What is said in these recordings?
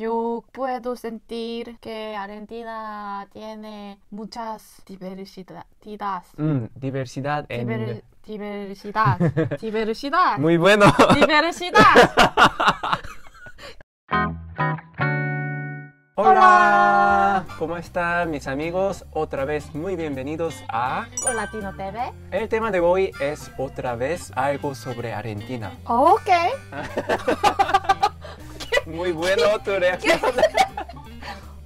Yo puedo sentir que Argentina tiene muchas diversidades. Mm, diversidad en... Diver- diversidad. diversidad. Muy bueno. Diversidad. Hola. ¿Cómo están mis amigos? Otra vez muy bienvenidos a... Latino TV. El tema de hoy es otra vez algo sobre Argentina. Ok. Muy bueno tu reacción.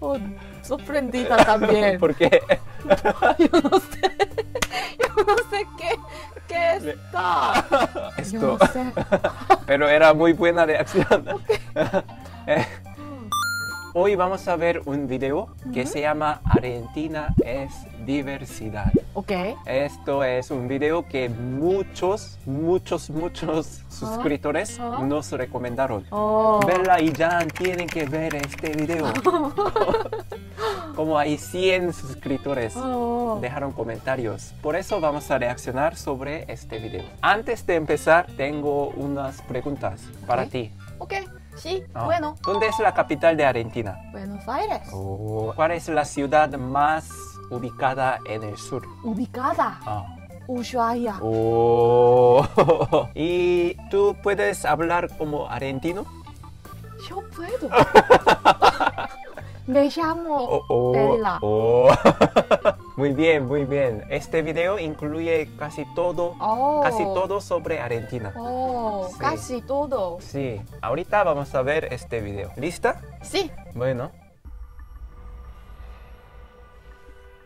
Oh, sorprendida también. ¿Por qué? Yo no sé. Yo no sé qué, qué. Yo Esto. no sé. Pero era muy buena reacción. Eh, Hoy vamos a ver un video que se llama Argentina es diversidad. Ok. Esto es un video que muchos, muchos, muchos suscriptores ah. nos recomendaron. Oh. Bella y Jan tienen que ver este video. Como hay 100 suscriptores Oh. dejaron comentarios. Por eso vamos a reaccionar sobre este video. Antes de empezar, tengo unas preguntas para ti. Ok. Sí. Ah, Bueno. ¿Dónde es la capital de Argentina? Buenos Aires. ¿Cuál es la ciudad más ubicada en el sur? Ubicada. Ah. Ushuaia. Oh. ¿Y tú puedes hablar como argentino? Yo puedo. Me llamo Oh, oh, Bella. Muy bien, muy bien. Este video incluye casi todo, oh. casi todo sobre Argentina. Oh, casi todo. Sí. Ahorita vamos a ver este video. ¿Lista? Sí. Bueno.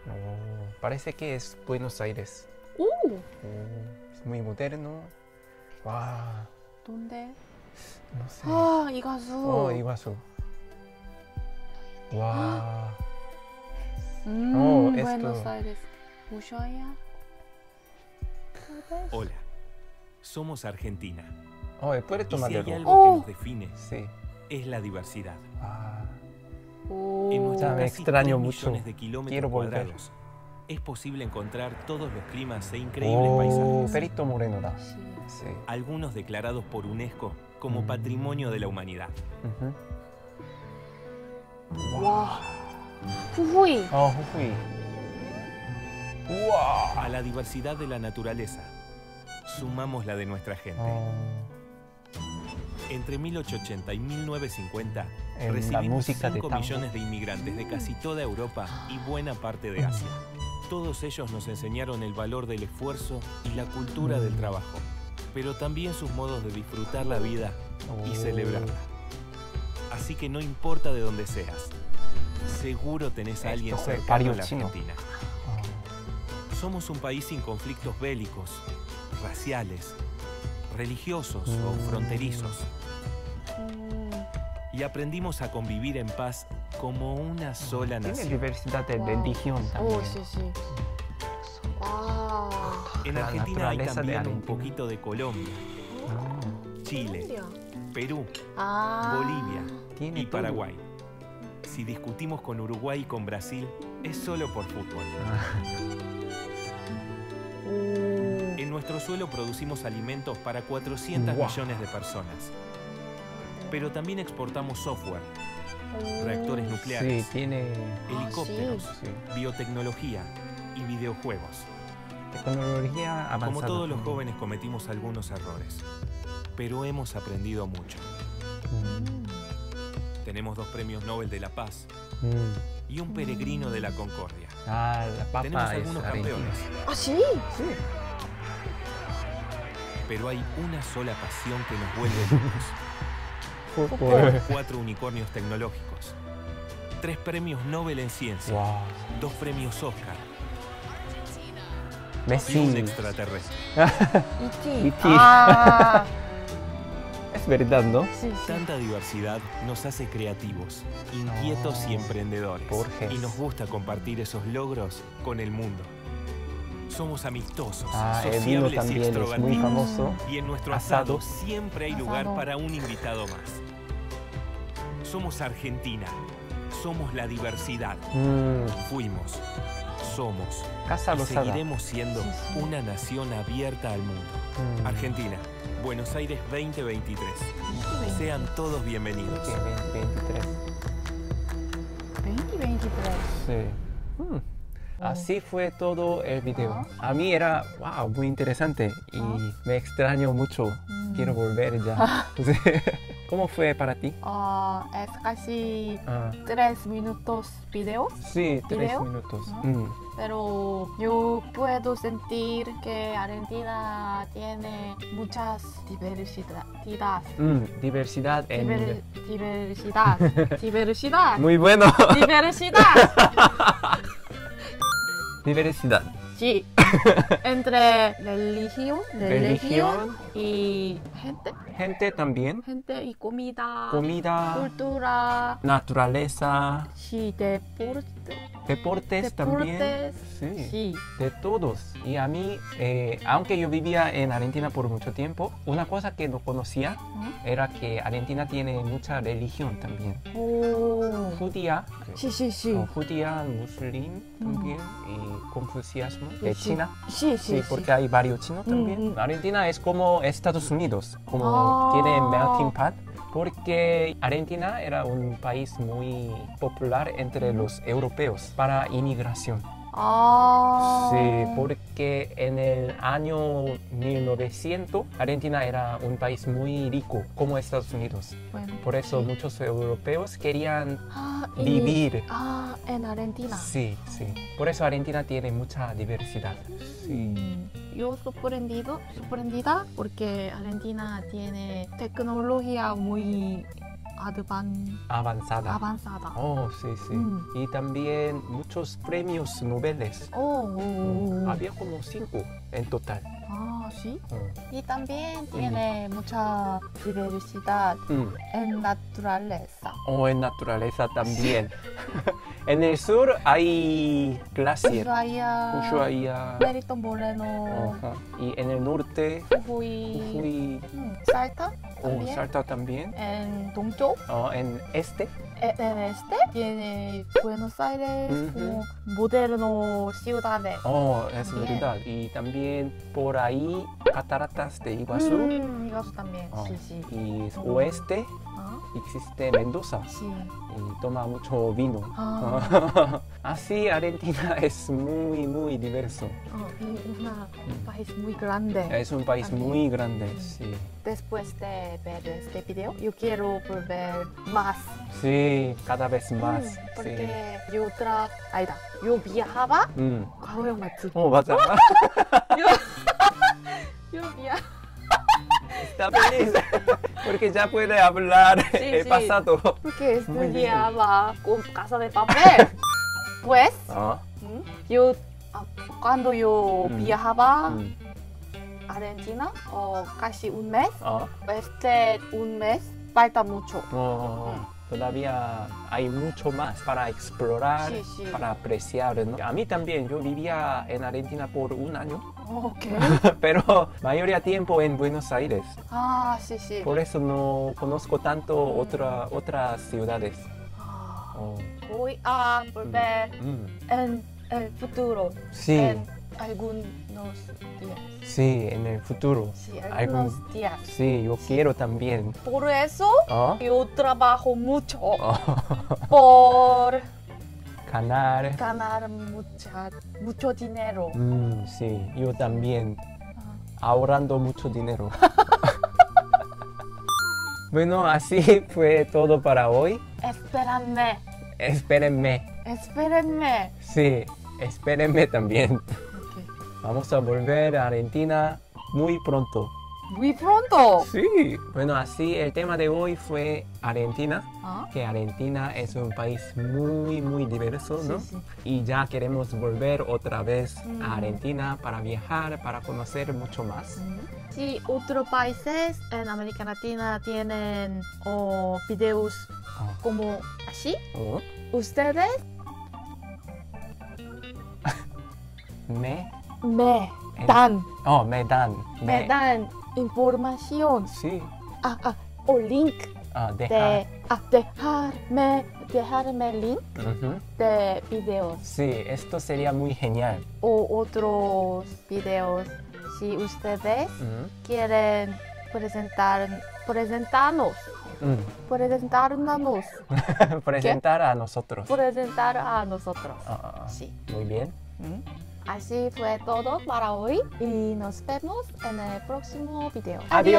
Oh, parece que es Buenos Aires. Uh. Oh, es muy moderno. Wow. ¿Dónde? No sé. Ah, Iguazú. Oh, Iguazú. Wow. Mm, oh, esto. Buenos Aires. Ushuaia. Hola, somos Argentina. Oh, tomar si hay algo que nos oh. define, es la diversidad. Ah. En uh. nuestra me extraño mucho. De Quiero volver. es posible encontrar todos los climas e increíbles oh, paisajes. Perito Moreno da. Sí. Algunos declarados por UNESCO como. Mm. Patrimonio de la Humanidad. Wow. 이. Oh, Jujuy. Wow. A la diversidad de la naturaleza, sumamos la de nuestra gente. Oh, Entre 1880 y 1950, En recibimos música de 5 tango. millones de inmigrantes de casi toda Europa y buena parte de Asia. Todos ellos nos enseñaron el valor del esfuerzo y la cultura del trabajo, pero también sus modos de disfrutar la vida y celebrarla. Así que no importa de dónde seas, seguro tenés a alguien cercano en la Argentina. Somos un país sin conflictos bélicos, raciales, religiosos o fronterizos. Y aprendimos a convivir en paz como una sola nación. Tiene diversidad de religión también. En Argentina hay también un poquito de Colombia, Chile, Perú, ah. Bolivia y Paraguay. Si discutimos con Uruguay y con Brasil, es solo por fútbol. 오. En nuestro suelo producimos alimentos para 400 Wow. millones de personas. Pero también exportamos software, 오. reactores Sí, nucleares, tiene helicópteros, sí, biotecnología y videojuegos. tecnología avanzada. Como todos los jóvenes cometimos algunos errores, pero hemos aprendido mucho. Mm, Tenemos dos premios Nobel de la Paz mm. y un peregrino de la Concordia. Ah, la papa Tenemos algunos campeones, 아, sí. Sí. pero hay una sola pasión que nos vuelve locos. Cuatro unicornios tecnológicos, tres premios Nobel en ciencia, Wow. dos premios Oscar y Messi. un extraterrestre. E.T. Verdad, ¿no? sí, sí. Tanta diversidad nos hace creativos, inquietos y emprendedores. Borges. Y nos gusta compartir esos logros con el mundo. Somos amistosos, Ah, sociables y también es muy extrovertidos. famoso. Y en nuestro Asado. asado, siempre hay Asado. lugar para un invitado más. Somos Argentina. Somos la diversidad. Mm, Fuimos. Somos. Casa y Rosada. Seguiremos siendo sí, sí. una nación abierta al mundo. Mm. Argentina, Buenos Aires 2023. Sean todos bienvenidos. 2023. 2023. Sí. Mm. Así fue todo el video. Oh. A mí era, wow, muy interesante y oh. me extraño mucho. Mm. Quiero volver ya. Ah. ¿Cómo fue para ti? Ah, es casi Ah, tres minutos video, sí, tres ¿Video? minutos. Mm. pero yo puedo sentir que Argentina tiene muchas diversidad. Mm, diversidad en... Diver- diversidad. diversidad. Muy bueno. Diversidad. diversidad. Sí. Entre religión, Religión. religión y gente, Gente también. gente y comida, Comida, cultura, naturaleza, sí, deporte, deportes, también. deportes, Sí. sí. de todos. Y a mí, eh, aunque yo vivía en Argentina por mucho tiempo, una cosa que no conocía era que Argentina tiene mucha religión también. Oh. Judía, Sí, sí, sí. judía, musulín también, y confucianismo de Sí. China. Sí, sí, Sí, sí. porque hay varios chinos también. Mm. Argentina es como Estados Unidos, como Ah. tiene melting pot. Porque Argentina era un país muy popular entre los europeos para inmigración. Ah. Sí, porque en el año 1900 Argentina era un país muy rico como Estados Unidos. Bueno, Por eso sí. muchos europeos querían Ah, vivir. Ah, en Argentina. Sí, sí. Por eso Argentina tiene mucha diversidad. Sí. Yo sorprendido, sorprendida porque Argentina tiene tecnología muy advan- Avanzada. avanzada. Oh, sí, sí. Mm. Y también muchos premios Nobeles. Oh, Mm, Había como cinco en total. ah, sí. Mm. Y también tiene mucha diversidad en naturaleza. O en naturaleza también. en el sur hay glaciar. Ushuaia, Ushuaia. Perito Moreno, Ajá. Y en el norte, Jujuy, Jujuy mm, Salta o también. Salta también. En Dongzhou, O en este, e- en este, tiene Buenos Aires Ujú. como moderno ciudades. oh, es También. verdad. Y también por ahí, cataratas de Iguazú. Mm, Iguazú también, Oh, sí, sí. Y oeste Ah, existe Mendoza y toma mucho vino. Ah. Así Argentina es muy, muy diverso. Oh, un mm. país muy grande. Es un país muy grande, sí. Después de ver este video, yo quiero volver más. Sí, cada vez mm, más. Porque sí. yo tra... Aida, yo viajaba. Mm. Oh, 맞아. yo viajaba. Está feliz. Porque ya puede hablar el sí. pasado. Porque estudiaba con casa de papel. pues, Ah, mm, yo, ah, cuando yo Mm. viajaba mm. a Argentina, o casi un mes, Ah, este un mes falta mucho. oh, todavía hay mucho más para explorar, Sí, sí. para apreciar. ¿no? A mí también, yo vivía en Argentina por un año, Ok. pero mayoría tiempo en Buenos Aires. ah, sí, sí. Por eso no conozco tanto otra, otras ciudades. Ah, Oh, voy a volver mm. en el futuro. Sí, En algunos días. sí, en el futuro. Sí, Algún- algunos días. Sí, yo quiero también. Por eso Oh, yo trabajo mucho oh, por ganar. ganar mucha, mucho dinero. Mm, sí, yo también. Ah. Ahorrando mucho dinero. bueno, así fue todo para hoy. Espérenme, Espérenme. espérenme. Sí, espérenme también. Vamos a volver a Argentina muy pronto. Muy pronto. Sí. Bueno, así el tema de hoy fue Argentina. Ah, Que Argentina es un país muy, muy diverso, ¿no? Sí, sí. Y ya queremos volver otra vez Mm. a Argentina para viajar, para conocer mucho más. Sí, otros países en América Latina tienen oh, videos Ah. como así. Oh, Ustedes me, me En- dan, oh, me dan, me dan información. Sí, Ah, ah, o link ah, dejar. de ah, dejarme, dejarme link Ujú. de videos Sí, esto sería muy genial. o otros videos. Si ustedes Ujú. quieren presentar, presentarnos Mm. presentarnos. Presentar a nosotros. Presentar a nosotros. Ah, Sí. muy bien. ¿Mm? Así fue todo para hoy y nos vemos en el próximo video. Adiós.